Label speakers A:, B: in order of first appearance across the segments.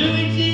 A: doing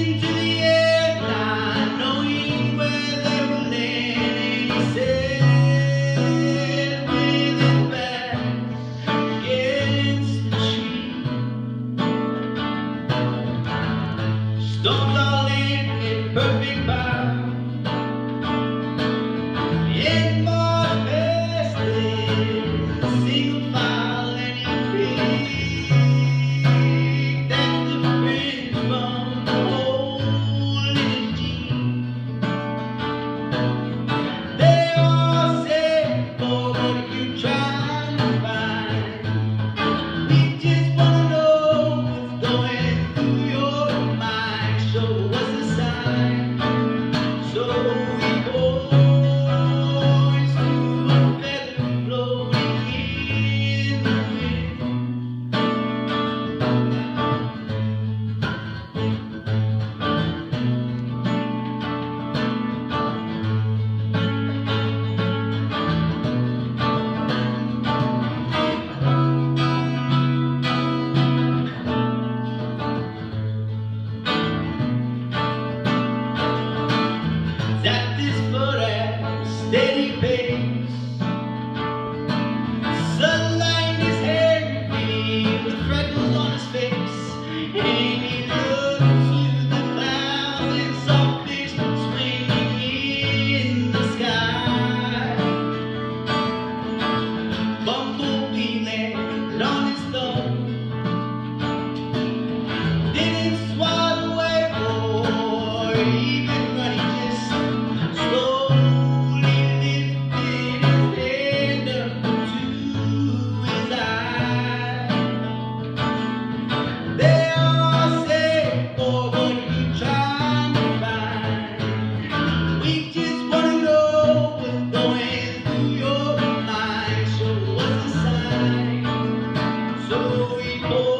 A: Lord.